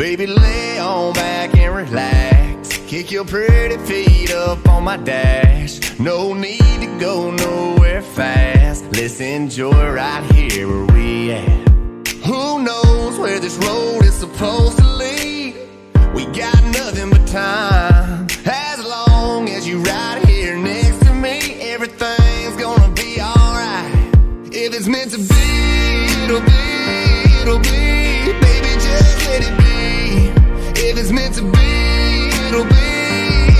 Baby, lay on back and relax. Kick your pretty feet up on my dash. No need to go nowhere fast. Let's enjoy right here where we at. Who knows where this road is supposed to lead? We got nothing but time. To be, it'll be,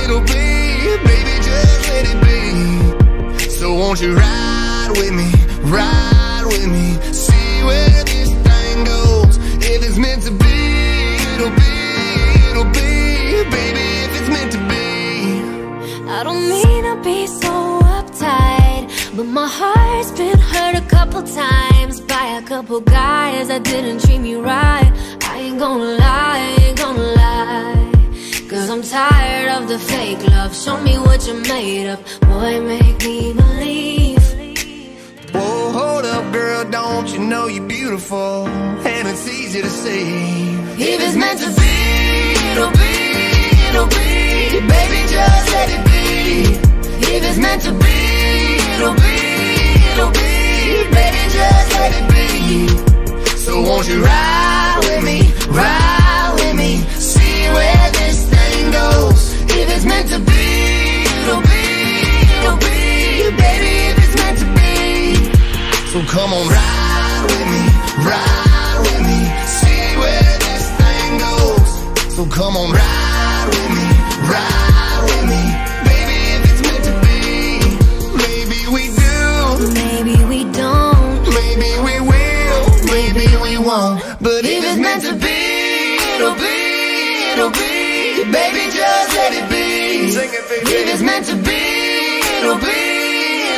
it'll be. Baby, just let it be. So won't you ride with me, ride with me, see where this thing goes. If it's meant to be, it'll be, it'll be. Baby, if it's meant to be. I don't mean to be so uptight, but my heart's been hurt a couple times by a couple guys that didn't treat me right. Ain't gonna lie, ain't gonna lie. Cause I'm tired of the fake love. Show me what you're made of. Boy, make me believe. Whoa, hold up, girl, don't you know you're beautiful? And it's easy to see. If it's meant to be, it'll be, it'll be. Baby, just let it be. If it's meant to be, It'll be, it'll be. Baby, just let it be. So won't you ride with me,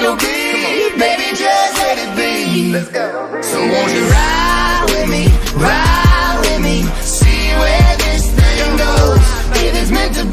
it'll be. Baby, just let it be. Let's go. So won't you ride with me, ride with me, see where this thing goes. If it's meant to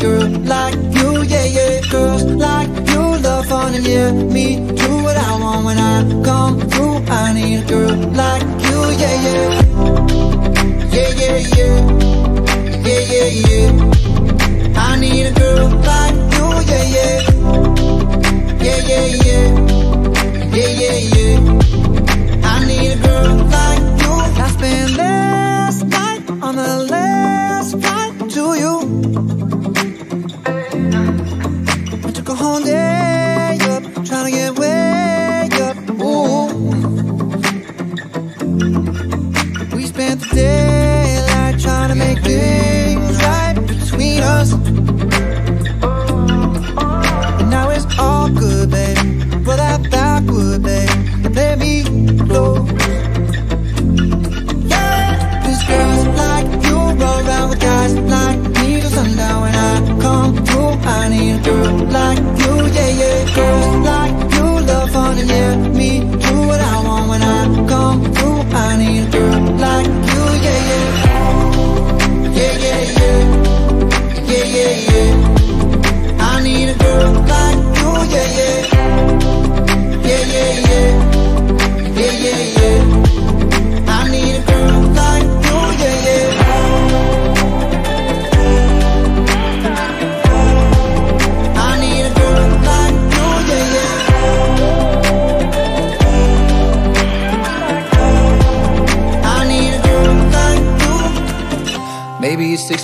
girl like you, yeah, yeah. Girls like you love fun and yeah, me do what I want When I come through, I need a girl like you, yeah, yeah. Yeah, yeah, yeah. Yeah, yeah, yeah